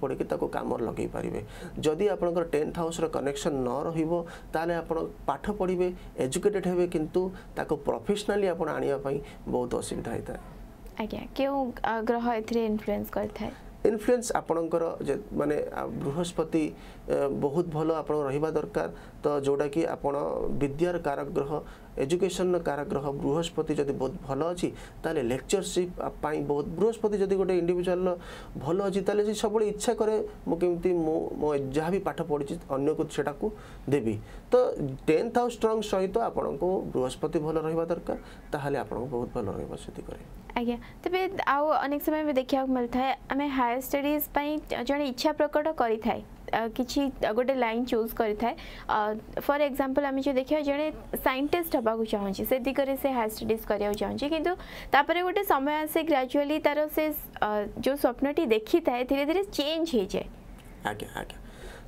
पढ़ कम लगे पारे जदि आप टेन्थ हाउस कनेक्शन न रही ରହିବ ତାହେଲେ ଆପଣ ପାଠ ପଢ଼ିବେ ଏଜୁକେଟେଡ଼ ହେବେ କିନ୍ତୁ ତାକୁ ପ୍ରଫେସନାଲି ଆପଣ ଆଣିବା ପାଇଁ ବହୁତ ଅସୁବିଧା ହୋଇଥାଏ
ଆଜ୍ଞା କେଉଁ ଗ୍ରହ ଏଥିରେ ଇନଫ୍ଲୁଏନ୍ସ କରିଥାଏ
ଇନଫ୍ଲୁଏନ୍ସ ଆପଣଙ୍କର ମାନେ ବୃହସ୍ପତି ବହୁତ ଭଲ ଆପଣ ରହିବା ଦରକାର ତ ଯେଉଁଟାକି ଆପଣ ବିଦ୍ୟାର କାରକ ଗ୍ରହ ଏଜୁକେସନ୍ର କାହାର ଗ୍ରହ ବୃହସ୍ପତି ଯଦି ବହୁତ ଭଲ ଅଛି ତାହେଲେ ଲେକ୍ଚରସିପ୍ ପାଇଁ ବହୁତ ବୃହସ୍ପତି ଯଦି ଗୋଟେ ଇଣ୍ଡିଭିଜୁଆଲ୍ର ଭଲ ଅଛି ତାହେଲେ ସେ ସବୁବେଳେ ଇଚ୍ଛା କରେ ମୁଁ କେମିତି ମୁଁ ମୋ ଯାହା ବି ପାଠ ପଢ଼ିଛି ଅନ୍ୟକୁ ସେଟାକୁ ଦେବି ତ ଟେନ୍ଥ ହାଉସ୍ ଷ୍ଟ୍ରଙ୍ଗ ସହିତ ଆପଣଙ୍କୁ ବୃହସ୍ପତି ଭଲ ରହିବା ଦରକାର ତାହେଲେ ଆପଣଙ୍କୁ ବହୁତ ଭଲ ରହିବ ସେଥିକରେ
ଆଜ୍ଞା ତେବେ ଆଉ ଅନେକ ସମୟ ବି ଦେଖିବାକୁ ମିଳିଥାଏ ଆମେ ହାୟର ଷ୍ଟଡିଜ୍ ପାଇଁ ଜଣେ ଇଚ୍ଛା ପ୍ରକଟ କରିଥାଏ କିଛି ଗୋଟେ ଲାଇନ୍ ଚୁଜ୍ କରିଥାଏ ଫର୍ ଏକ୍ଜାମ୍ପଲ୍ ଆମେ ଯଦି ଦେଖିବା ଜଣେ ସାଇଣ୍ଟିଷ୍ଟ ହେବାକୁ ଚାହୁଁଛି ସେ ଦିଗରେ ସେ ହାୟର ଷ୍ଟଡିଜ୍ କରିବାକୁ ଚାହୁଁଛି କିନ୍ତୁ ତାପରେ ଗୋଟେ ସମୟ ଆସେ ଗ୍ରାଜୁଆଲି ତାର ସେ ଯେଉଁ ସ୍ୱପ୍ନଟି ଦେଖିଥାଏ ଧୀରେ ଧୀରେ ଚେଞ୍ଜ ହେଇଯାଏ
ଆଜ୍ଞା ଆଜ୍ଞା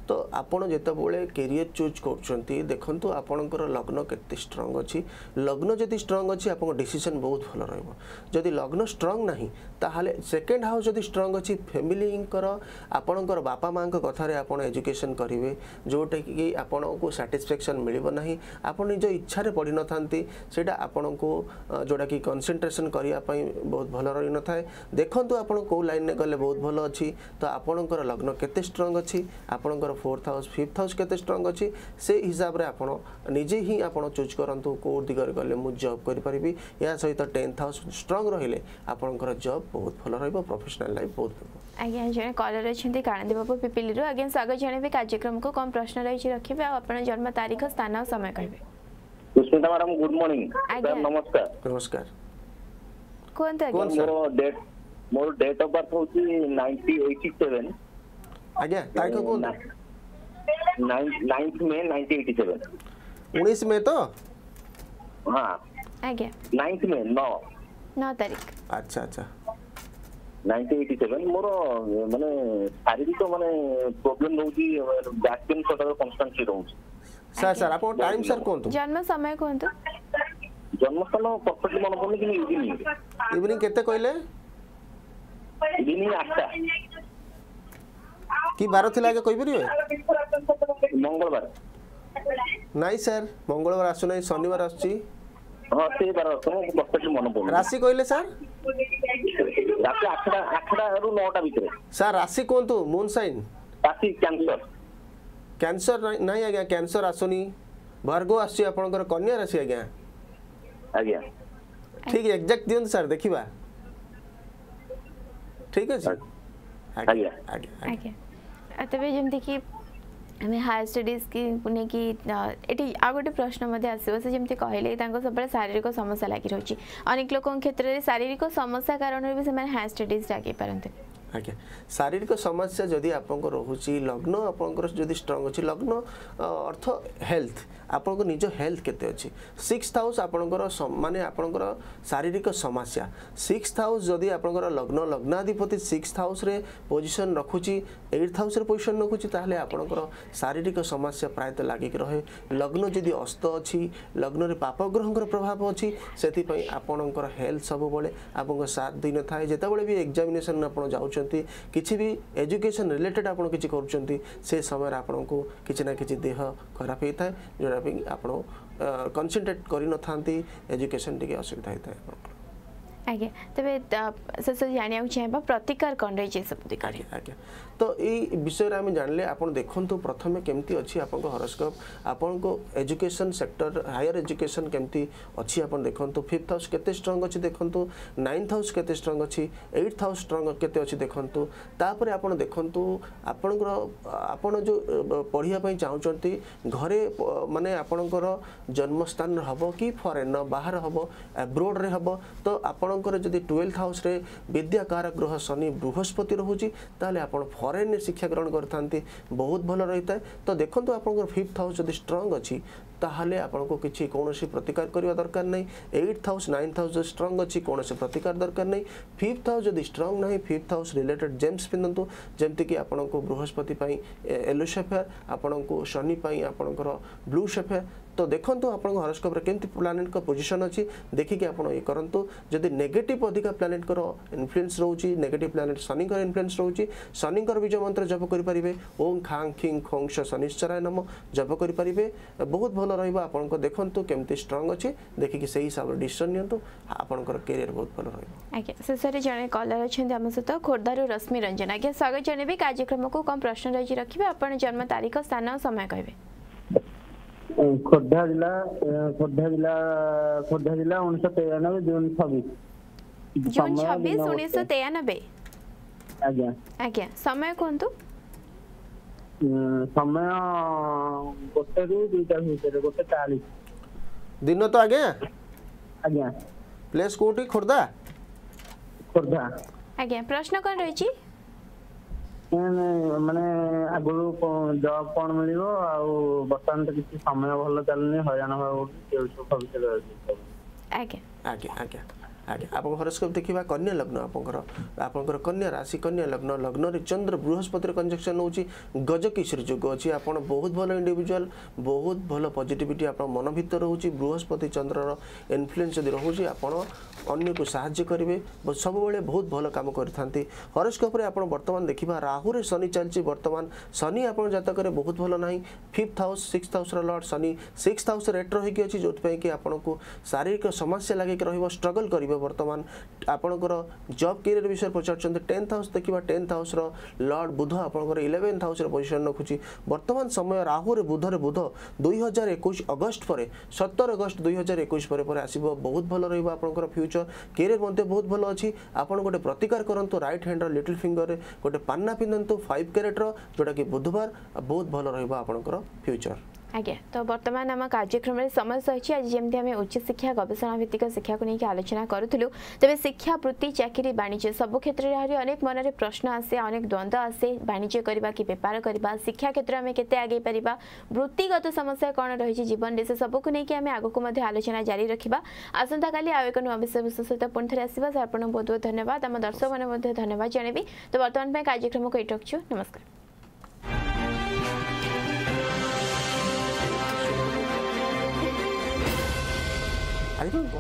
ତ ଆପଣ ଯେତେବେଳେ କେରିୟର ଚୁଜ୍ କରୁଛନ୍ତି ଦେଖନ୍ତୁ ଆପଣଙ୍କର ଲଗ୍ନ କେତେ ଷ୍ଟ୍ରଙ୍ଗ ଅଛି ଲଗ୍ନ ଯଦି ଷ୍ଟ୍ରଙ୍ଗ ଅଛି ଆପଣଙ୍କ ଡିସିସନ୍ ବହୁତ ଭଲ ରହିବ ଯଦି ଲଗ୍ନ ଷ୍ଟ୍ରଙ୍ଗ ନାହିଁ ତାହେଲେ ସେକେଣ୍ଡ ହାଉସ୍ ଯଦି ଷ୍ଟ୍ରଙ୍ଗ ଅଛି ଫ୍ୟାମିଲିଙ୍କର ଆପଣଙ୍କର ବାପା ମାଆଙ୍କ କଥାରେ ଆପଣ ଏଜୁକେସନ୍ କରିବେ ଯେଉଁଟାକି ଆପଣଙ୍କୁ ସାଟିସ୍ଫ୍ୟାକ୍ସନ୍ ମିଳିବ ନାହିଁ ଆପଣ ନିଜ ଇଚ୍ଛାରେ ପଢ଼ିନଥାନ୍ତି ସେଇଟା ଆପଣଙ୍କୁ ଯେଉଁଟାକି କନସେନ୍ଟ୍ରେସନ୍ କରିବା ପାଇଁ ବହୁତ ଭଲ ରହିନଥାଏ ଦେଖନ୍ତୁ ଆପଣ କେଉଁ ଲାଇନ୍ରେ ଗଲେ ବହୁତ ଭଲ ଅଛି ତ ଆପଣଙ୍କର ଲଗ୍ନ କେତେ ଷ୍ଟ୍ରଙ୍ଗ ଅଛି ଆପଣଙ୍କର ଫୋର୍ଥ ହାଉସ୍ ଫିଫ୍ଥ ହାଉସ୍ କେତେ ଷ୍ଟ୍ରଙ୍ଗ ଅଛି ସେ ହିସାବରେ ଆପଣ ନିଜେ ହିଁ ଆପଣ ଚୁଜ୍ କରନ୍ତୁ କେଉଁ ଦିଗରେ ଗଲେ ମୁଁ ଜବ୍ କରିପାରିବି ଏହା ସହିତ ଟେନ୍ଥ ହାଉସ୍ ଷ୍ଟ୍ରଙ୍ଗ ରହିଲେ ଆପଣଙ୍କର ଜବ୍ ବହୁତ ଭଲ ରହିବ ପ୍ରଫେସନାଲ୍ ଲାଇଫ୍ ବହୁତ ଭଲ
ଆଜ୍ଞା ଜଣେ କଲର୍ ଅଛନ୍ତି କାଳନ୍ଦୀ ବାବୁ ପିପିଲିରୁ ଆଜ୍ଞା ସ୍ୱାଗତ ଜଣାଇବେ କାର୍ଯ୍ୟକ୍ରମକୁ କ'ଣ ପ୍ରଶ୍ନ ରହିଛି ରଖିବେ ଆଉ ଆପଣ ଜନ୍ମ ତାରିଖ ସ୍ଥାନ ଆଉ ସମୟ କହିବେ
Sushmita madam good morning ma'am ନମସ୍କାର
ନମସ୍କାର
କୁହନ୍ତୁ ଆଜ୍ଞା
ମୋର ଡେଟ୍ ମୋର ଡେଟ୍ ଅଫ୍ ବାର୍ଥ ହଉଛି 1987
ଆଜ୍ଞା ତାରିଖ କୁହନ୍ତୁ
9th
মে 1987 19
মে
তো
হ্যাঁ আগে 9th
মে 9
9 তারিখ
আচ্ছা আচ্ছা 1987 ମୋର ମାନେ ଶାରୀରିକ ମାନେ ପ୍ରୋବ୍ଲେମ୍ ରହୁଛି ବ୍ୟାକ୍ ପେନ୍ ସଦାବେଳେ କନଷ୍ଟାଣ୍ଟଲି ରହୁଛି
ସାର୍ ସାର୍ ଆପଣ ଟାଇମ୍ ସାର୍ କୁହନ୍ତୁ
ଜନ୍ମ ସମୟ କୁହନ୍ତୁ
ଜନ୍ମସ୍ଥାନ ପରଫେକ୍ଟ ମନେ ପଡ଼ୁନି କିନ୍ତୁ ଇଭିନିଂ
ଇଭିନିଂ କେତେ କହିଲେ
ଇଭିନିଂ 8ଟା
কি বার ଥିଲା ଆଜ୍ଞା କହିପାରିବେ
ମଙ୍ଗଳବାର
ନାଇଁ ସାର୍ ମଙ୍ଗଳବାର ଆସୁନାହିଁ ଶନିବାର ଆସୁଛି ରାଶି କହିଲେ ସାର୍ ସାର୍ ରାଶି କୁହନ୍ତୁ ମୁନ୍ ସାଇନ୍
କ୍ୟାନ୍ସର
ନାହିଁ ଆଜ୍ଞା କ୍ୟାନ୍ସର ଆସୁନି ଭର୍ଗ ଆସୁଛି ଆପଣଙ୍କର କନ୍ୟା ରାଶି ଆଜ୍ଞା
ଆଜ୍ଞା
ଠିକ୍ ଏକ୍ଜାକ୍ଟ ଦିଅନ୍ତୁ ସାର୍ ଦେଖିବା ଠିକ୍ ଅଛି ଆଜ୍ଞା
ଆଜ୍ଞା
ଆଜ୍ଞା
ତେବେ ଯେମିତିକି ଆମେ ହାୟର ଷ୍ଟଡିଜ୍ କି ନେଇକି ଏଠି ଆଉ ଗୋଟେ ପ୍ରଶ୍ନ ମଧ୍ୟ ଆସିବ ସେ ଯେମିତି କହିଲେ ତାଙ୍କ ସବୁବେଳେ ଶାରୀରିକ ସମସ୍ୟା ଲାଗି ରହୁଛି ଅନେକ ଲୋକଙ୍କ କ୍ଷେତ୍ରରେ ଶାରୀରିକ ସମସ୍ୟା କାରଣରୁ ବି ସେମାନେ ହାୟର ଷ୍ଟଡିଜ୍ ଡାକି ପାରନ୍ତି
ଆଜ୍ଞା ଶାରୀରିକ ସମସ୍ୟା ଯଦି ଆପଣଙ୍କର ରହୁଛି ଲଗ୍ନ ଆପଣଙ୍କର ଯଦି ଷ୍ଟ୍ରଙ୍ଗ ଅଛି ଲଗ୍ନ ଅର୍ଥ ହେଲ୍ଥ आपण को निज हेल्थ के सिक्स हाउस आपंकर मानने आपणकर शारीरिक समस्या सिक्स हाउस जदि आप लग्न लग्नाधिपति सिक्स हाउस पोजिशन रखुच्च एट्थ हाउस पोजिशन रखुच्चे आपंकर शारीरिक समस्या प्रायत लग रहे लग्न जदि अस्त अच्छी लग्न पापग्रह प्रभाव अच्छी से आपंकर हेल्थ सब बड़े आप दिन था जितेबाला भी एक्जामेसन आप जाती किसी भी एजुकेशन रिलेटेड आप समय आपन को किसी ना कि देह खराब होता है जो ପାଇଁ ଆପଣ କନସେନଟ୍ରେଟ୍ କରିନଥାନ୍ତି ଏଜୁକେସନ୍ ଟିକେ ଅସୁବିଧା ହେଇଥାଏ ଆପଣଙ୍କର
आज्ञा तेज प्रतिकार
तो ये विषय आम जानले आप प्रथम केमती आप हरस्कोप आपण एजुकेशन सेक्टर हायर एजुकेशन केमती अच्छी देखते फिफ्थ हाउस केंग हाउस केंग स्ट्रंग के देखूँ तापर आप जो पढ़ापी चाहते घरे जन्मस्थान हम कि फरेन बाहर हम एब्रोड्रे हम तो आपण ଆପଣଙ୍କର ଯଦି ଟୁଏଲ୍ଥ ହାଉସ୍ରେ ବିଦ୍ୟାକାର ଗ୍ରହ ଶନି ବୃହସ୍ପତି ରହୁଛି ତାହେଲେ ଆପଣ ଫରେନ୍ରେ ଶିକ୍ଷା ଗ୍ରହଣ କରିଥାନ୍ତି ବହୁତ ଭଲ ରହିଥାଏ ତ ଦେଖନ୍ତୁ ଆପଣଙ୍କର ଫିଫ୍ଥ ହାଉସ୍ ଯଦି ଷ୍ଟ୍ରଙ୍ଗ ଅଛି ତାହେଲେ ଆପଣଙ୍କୁ କିଛି କୌଣସି ପ୍ରତିକାର କରିବା ଦରକାର ନାହିଁ ଏଇଟ୍ ହାଉସ୍ ନାଇନ୍ଥ ହାଉସ୍ ଯଦି ଷ୍ଟ୍ରଙ୍ଗ ଅଛି କୌଣସି ପ୍ରତିକାର ଦରକାର ନାହିଁ ଫିଫ୍ଥ ହାଉସ୍ ଯଦି ଷ୍ଟ୍ରଙ୍ଗ ନାହିଁ ଫିଫ୍ଥ ହାଉସ୍ ରିଲେଟେଡ୍ ଜେମ୍ସ ପିନ୍ଧନ୍ତୁ ଯେମିତିକି ଆପଣଙ୍କୁ ବୃହସ୍ପତି ପାଇଁ ୟେଲୋ ସେଫେୟାର ଆପଣଙ୍କୁ ଶନି ପାଇଁ ଆପଣଙ୍କର ବ୍ଲୁ ସେଫେୟାର তো দেখন্তু আপনার হরস্কোপ্রে কেমতি প্লানেটক পজিশন অছি দেখিকি আপনার ইয়ে করতু যদি নেগেটিভ অধিকা প্লানেটকর ইনফ্লুয়েন্স রয়েছে নেগেটিভ প্লানেট শনিকর ইনফ্লুয়েন্স রয়েছে শনিকর বীজ মন্ত্র জপ করে ওং খাং খিং খংস শনিশ্চরায় নম জপ করে বহুত ভাল রহব আপনার দেখন্তু কেমতি স্ট্রং অছি দেখিকি সেই হিসাবে ডিসিশন নিয়ন্তু আপনার ক্যারিয়ার বহুত ভাল রহব
আজ্ঞা শেষে জনে কলার অনেক আমার সহ খোর্ধার রশ্মি রঞ্জন আজ্ঞা স্বাগত জনেবি কার্যক্রমক কম প্রশ্ন রয়েছে রাখবে আপনার জন্ম তারিখ স্থান সময় কহবে
ଖୋର୍ଦ୍ଧା ଜିଲ୍ଲା ଖୋର୍ଦ୍ଧା ଜିଲ୍ଲା ଖୋର୍ଦ୍ଧା ଜିଲ୍ଲା ଉଣେଇଶହ ତେୟାନବେ ଜୁନ ଛବିଶ
ଜୁନ ଛବିଶ ଉଣେଇଶହ ତେୟାନବେ
ଆଜ୍ଞା
ଆଜ୍ଞା ସମୟ କୁହନ୍ତୁ
ସମୟ ଗୋଟେରୁ ଦୁଇଟା ଭିତରେ ଗୋଟେ ଚାଳିଶ
ଦିନ ତ ଆଜ୍ଞା
ଆଜ୍ଞା
ପ୍ଲେସ୍ କୋଉଠି ଖୋର୍ଦ୍ଧା
ଖୋର୍ଦ୍ଧା
ଆଜ୍ଞା ପ୍ରଶ୍ନ କ'ଣ ରହିଛି
ମାନେ ଆଗରୁ ଜବ୍ କଣ ମିଳିବ ଆଉ ବର୍ତ୍ତମାନ ତ କିଛି ସମୟ ଭଲ ଚାଲୁନି ହଇରାଣ ହେବାକୁ ଭବିଷ୍ୟତ
ଆଜ୍ଞା
ଆଜ୍ଞା ଆଜ୍ଞା ଆଜ୍ଞା ଆପଣଙ୍କ ହରସ୍କୋପ୍ ଦେଖିବା କନ୍ୟା ଲଗ୍ନ ଆପଣଙ୍କର ଆପଣଙ୍କର କନ୍ୟା ରାଶି କନ୍ୟା ଲଗ୍ନ ଲଗ୍ନରେ ଚନ୍ଦ୍ର ବୃହସ୍ପତିର କଞ୍ଜକ୍ସନ୍ ହେଉଛି ଗଜକିଶୋରୀ ଯୋଗ ଅଛି ଆପଣ ବହୁତ ଭଲ ଇଣ୍ଡିଭିଜୁଆଲ୍ ବହୁତ ଭଲ ପଜିଟିଭିଟି ଆପଣ ମନ ଭିତରେ ରହୁଛି ବୃହସ୍ପତି ଚନ୍ଦ୍ରର ଇନଫ୍ଲୁଏନ୍ସ ଯଦି ରହୁଛି ଆପଣ ଅନ୍ୟକୁ ସାହାଯ୍ୟ କରିବେ ସବୁବେଳେ ବହୁତ ଭଲ କାମ କରିଥାନ୍ତି ହରସ୍କୋପ୍ରେ ଆପଣ ବର୍ତ୍ତମାନ ଦେଖିବା ରାହୁରେ ଶନି ଚାଲିଛି ବର୍ତ୍ତମାନ ଶନି ଆପଣଙ୍କ ଜାତକରେ ବହୁତ ଭଲ ନାହିଁ fifth house sixth ହାଉସ୍ର lord Shani sixth house retro ହୋଇକି ଅଛି ଯେଉଁଥିପାଇଁ କି ଆପଣଙ୍କୁ ଶାରୀରିକ ସମସ୍ୟା ଲାଗିକି ରହିବ ଷ୍ଟ୍ରଗଲ୍ କରିବ বর্তমান আপনার জব কেরিয়ার বিষয়ে পচারুচ্ছেন টেন্থ হাউস দেখা টেন্থ হাউসর লর্ড বুধ আপনার ইলেভেন্থ হাউসের পজিশন রাখুছি বর্তমান সময় রাহুরে বুধরে বুধ দুই হাজার একুশ অগস্ট পরে সতের অগস্ট দুই হাজার একুশ পরে পরে আসব বহুত ভালো রহব আপনার ফ্যুচর কেরিয়ার মধ্যে বহুত ভালো অছি আপনার গোটে প্রতিকার করতু রাইট হ্যান্ডর লিটল ফিঙ্গরের গোটে পান্না পিঁধু ফাইভ ক্যারেটর ଯେଉଁଟାକି ବୁଧବାର ବହୁତ ଭଲ ରହିବ ଆପଣଙ୍କର ଫ୍ୟୁଚର୍
আজ্ঞা তো বর্তমান আমার কার্যক্রমের সময় সরিছে আজ যেমি আমি উচ্চশিক্ষা গবেষণা ভিত্তিক শিক্ষাকে নিয়ে আলোচনা করুলু তবে শিক্ষা বৃত্তি চাকরি বাণিজ্য সবু ক্ষেত্রে আহরি অনেক মনরে প্রশ্ন আসে অনেক দ্বন্দ্ব আসে বাণিজ্য করা কি বেপার করা শিক্ষা ক্ষেত্রে আমি কেতে আগেই পারিবা বৃত্তিগত সমস্যা কোণ রয়েছে জীবনরে সে সবুক নিয়ে আমি আগুক আলোচনা জারি রাখা আসন্তকালি আউ এক নূয় বিষয়বস্তু সহ পুঁ থে আসবা স্যার আপনার বহুত বহুত ধন্যবাদ আমার দর্শক মানে ধন্যবাদ জনাবি তো বর্তমান কার্যক্রমকে এটি রাখছু নমস্কার
没录过。